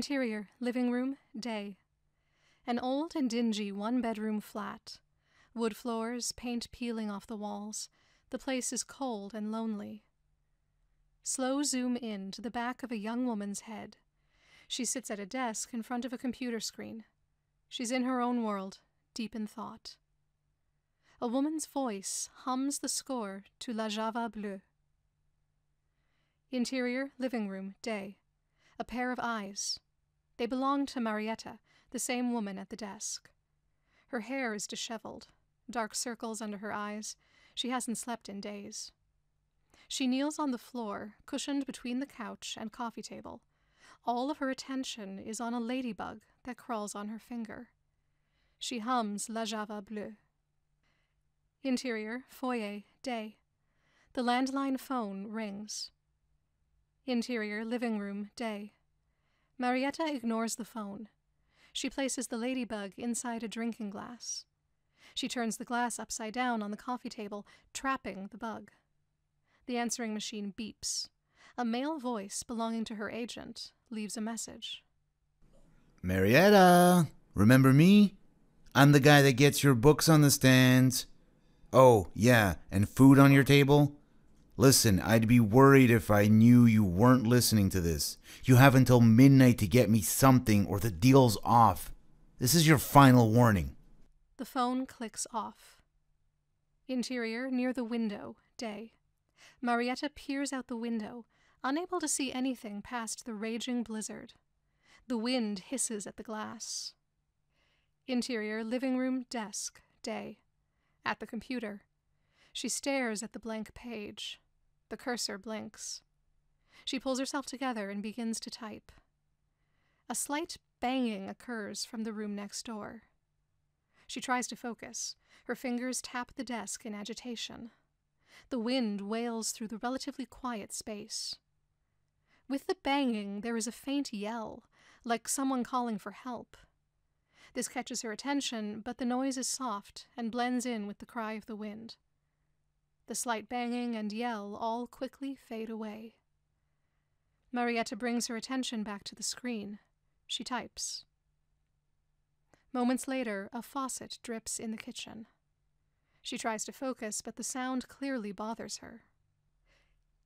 Interior, living room, day. An old and dingy one bedroom flat. Wood floors, paint peeling off the walls. The place is cold and lonely. Slow zoom in to the back of a young woman's head. She sits at a desk in front of a computer screen. She's in her own world, deep in thought. A woman's voice hums the score to La Java Bleue. Interior, living room, day. A pair of eyes. They belong to Marieta, the same woman at the desk. Her hair is disheveled, dark circles under her eyes. She hasn't slept in days. She kneels on the floor, cushioned between the couch and coffee table. All of her attention is on a ladybug that crawls on her finger. She hums La Java Bleue. Interior, foyer, day. The landline phone rings. Interior, living room, day. Marieta ignores the phone. She places the ladybug inside a drinking glass. She turns the glass upside down on the coffee table, trapping the bug. The answering machine beeps. A male voice belonging to her agent leaves a message. Marieta, remember me? I'm the guy that gets your books on the stands. Oh, yeah, and food on your table? Listen, I'd be worried if I knew you weren't listening to this. You have until midnight to get me something or the deal's off. This is your final warning. The phone clicks off. Interior, near the window, day. Marieta peers out the window, unable to see anything past the raging blizzard. The wind hisses at the glass. Interior, living room, desk, day. At the computer. She stares at the blank page. The cursor blinks. She pulls herself together and begins to type. A slight banging occurs from the room next door. She tries to focus. Her fingers tap the desk in agitation. The wind wails through the relatively quiet space. With the banging, there is a faint yell, like someone calling for help. This catches her attention, but the noise is soft and blends in with the cry of the wind. The slight banging and yell all quickly fade away. Marieta brings her attention back to the screen. She types. Moments later, a faucet drips in the kitchen. She tries to focus, but the sound clearly bothers her.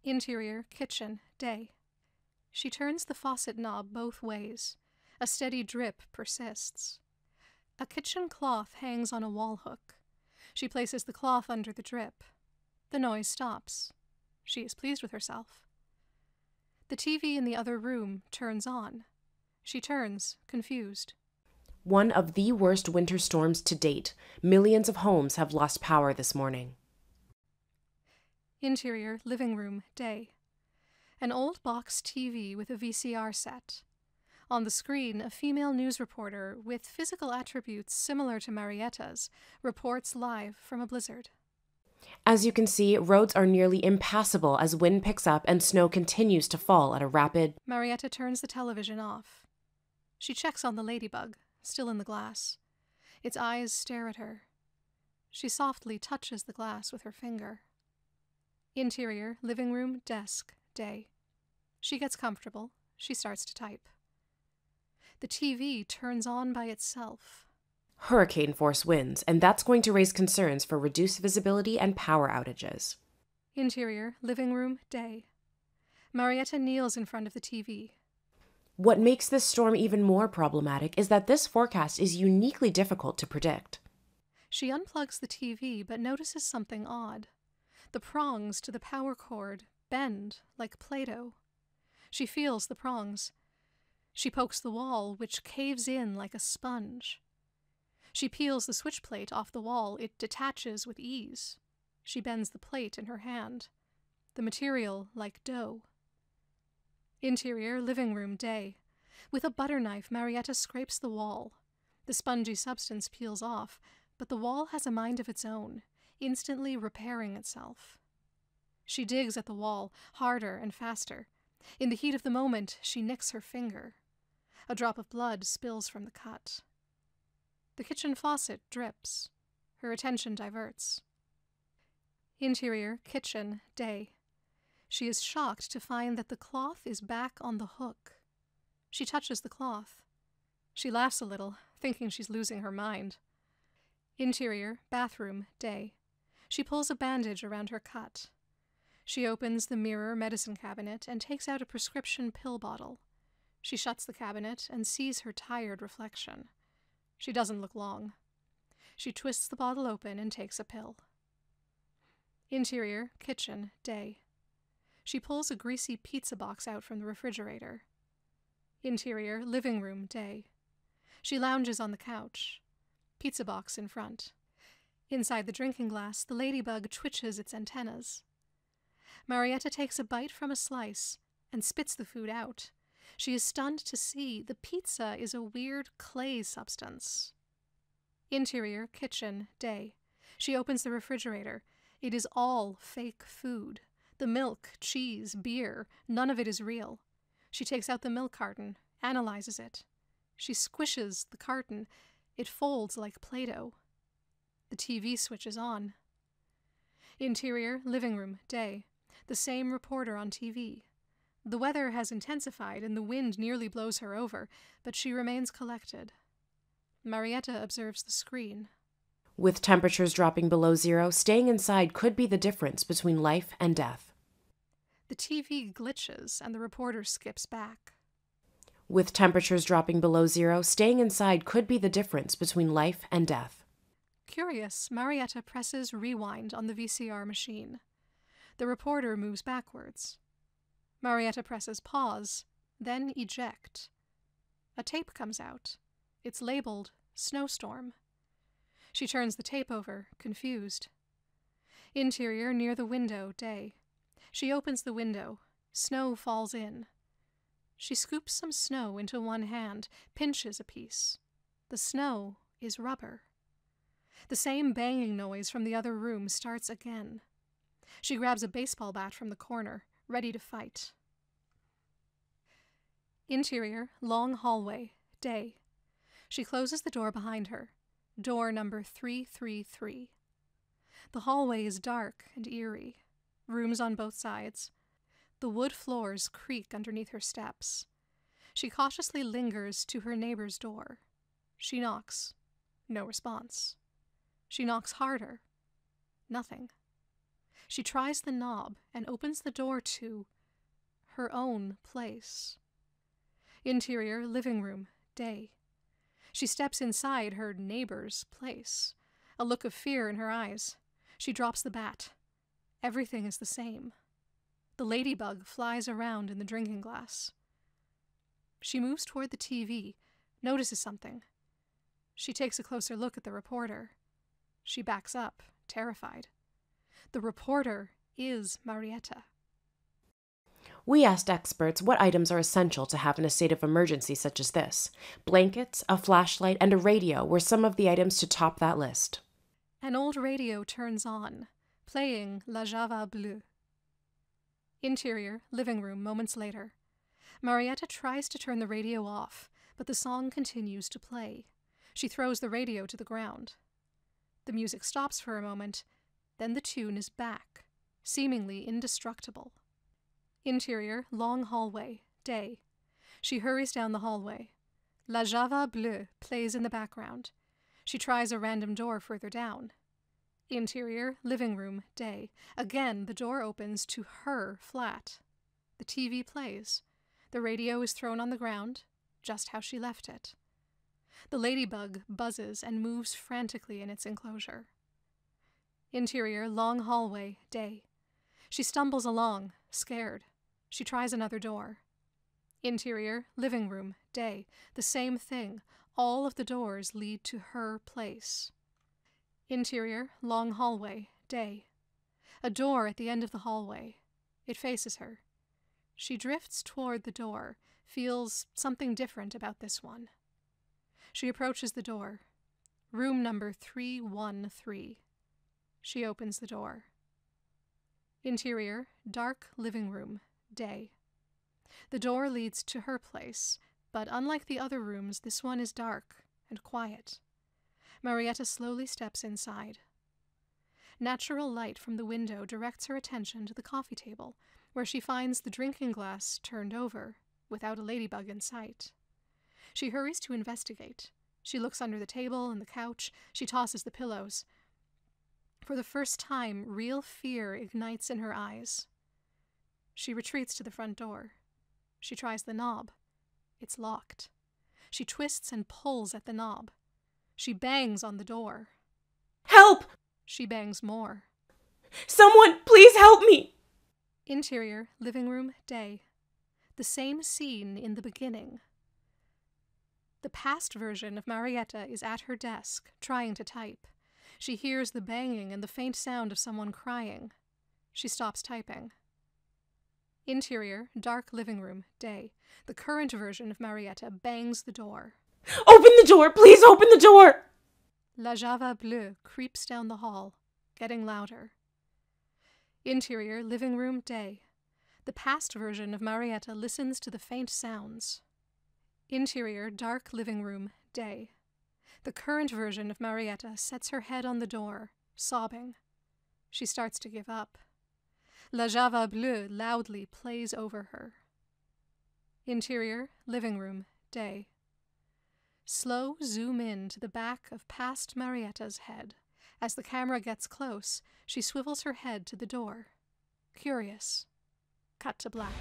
Interior, kitchen, day. She turns the faucet knob both ways. A steady drip persists. A kitchen cloth hangs on a wall hook. She places the cloth under the drip. The noise stops. She is pleased with herself. The TV in the other room turns on. She turns, confused. One of the worst winter storms to date. Millions of homes have lost power this morning. Interior, living room, day. An old box TV with a VCR set. On the screen, a female news reporter with physical attributes similar to Marieta's reports live from a blizzard. As you can see, roads are nearly impassable as wind picks up and snow continues to fall at a rapid. Marieta turns the television off. She checks on the ladybug, still in the glass. Its eyes stare at her. She softly touches the glass with her finger. Interior, living room, desk, day. She gets comfortable. She starts to type. The TV turns on by itself. Hurricane force winds, and that's going to raise concerns for reduced visibility and power outages. Interior, living room, day. Marieta kneels in front of the TV. What makes this storm even more problematic is that this forecast is uniquely difficult to predict. She unplugs the TV but notices something odd. The prongs to the power cord bend like Play Doh. She feels the prongs. She pokes the wall, which caves in like a sponge. She peels the switch plate off the wall. It detaches with ease. She bends the plate in her hand. The material like dough. Interior, living room, day. With a butter knife, Marieta scrapes the wall. The spongy substance peels off, but the wall has a mind of its own, instantly repairing itself. She digs at the wall, harder and faster. In the heat of the moment, she nicks her finger. A drop of blood spills from the cut. The kitchen faucet drips. Her attention diverts. Interior, kitchen, day. She is shocked to find that the cloth is back on the hook. She touches the cloth. She laughs a little, thinking she's losing her mind. Interior, bathroom, day. She pulls a bandage around her cut. She opens the mirror medicine cabinet and takes out a prescription pill bottle. She shuts the cabinet and sees her tired reflection. She doesn't look long. She twists the bottle open and takes a pill. Interior, kitchen, day. She pulls a greasy pizza box out from the refrigerator. Interior, living room, day. She lounges on the couch. Pizza box in front. Inside the drinking glass, the ladybug twitches its antennas. Marieta takes a bite from a slice and spits the food out. She is stunned to see the pizza is a weird clay substance. Interior, kitchen, day. She opens the refrigerator. It is all fake food. The milk, cheese, beer, none of it is real. She takes out the milk carton, analyzes it. She squishes the carton. It folds like Play Doh. The TV switches on. Interior, living room, day. The same reporter on TV. The weather has intensified and the wind nearly blows her over, but she remains collected. Marieta observes the screen. With temperatures dropping below zero, staying inside could be the difference between life and death. The TV glitches and the reporter skips back. With temperatures dropping below zero, staying inside could be the difference between life and death. Curious, Marieta presses rewind on the VCR machine. The reporter moves backwards. Marieta presses pause, then eject. A tape comes out. It's labeled Snowstorm. She turns the tape over, confused. Interior near the window, day. She opens the window. Snow falls in. She scoops some snow into one hand, pinches a piece. The snow is rubber. The same banging noise from the other room starts again. She grabs a baseball bat from the corner, ready to fight. Interior, long hallway, day. She closes the door behind her. Door number 333. The hallway is dark and eerie. Rooms on both sides. The wood floors creak underneath her steps. She cautiously lingers to her neighbor's door. She knocks. No response. She knocks harder. Nothing. She tries the knob and opens the door to her own place. Interior, living room, day. She steps inside her neighbor's place, a look of fear in her eyes. She drops the bat. Everything is the same. The ladybug flies around in the drinking glass. She moves toward the TV, notices something. She takes a closer look at the reporter. She backs up, terrified. The reporter is Marieta. We asked experts what items are essential to have in a state of emergency such as this. Blankets, a flashlight, and a radio were some of the items to top that list. An old radio turns on, playing La Java Bleue. Interior, living room, moments later. Marieta tries to turn the radio off, but the song continues to play. She throws the radio to the ground. The music stops for a moment, then the tune is back, seemingly indestructible. Interior, long hallway, day. She hurries down the hallway. La Java Bleue plays in the background. She tries a random door further down. Interior, living room, day. Again, the door opens to her flat. The TV plays. The radio is thrown on the ground, just how she left it. The ladybug buzzes and moves frantically in its enclosure. Interior, long hallway, day. She stumbles along, scared. She tries another door. Interior, living room, day. The same thing. All of the doors lead to her place. Interior, long hallway, day. A door at the end of the hallway. It faces her. She drifts toward the door, feels something different about this one. She approaches the door. Room number 313. She opens the door. Interior, dark living room, day. The door leads to her place, but unlike the other rooms, this one is dark and quiet. Marieta slowly steps inside. Natural light from the window directs her attention to the coffee table, where she finds the drinking glass turned over, without a ladybug in sight. She hurries to investigate. She looks under the table and the couch. She tosses the pillows. For the first time, real fear ignites in her eyes. She retreats to the front door. She tries the knob. It's locked. She twists and pulls at the knob. She bangs on the door. Help! She bangs more. Someone, please help me! Interior, living room, day. The same scene in the beginning. The past version of Marieta is at her desk, trying to type. She hears the banging and the faint sound of someone crying. She stops typing. Interior, dark living room, day. The current version of Marieta bangs the door. Open the door! Please open the door! La Java Bleue creeps down the hall, getting louder. Interior, living room, day. The past version of Marieta listens to the faint sounds. Interior, dark living room, day. The current version of Marieta sets her head on the door, sobbing. She starts to give up. La Java Bleue loudly plays over her. Interior, living room, day. Slow zoom in to the back of past Marieta's head. As the camera gets close, she swivels her head to the door. Curious. Cut to black.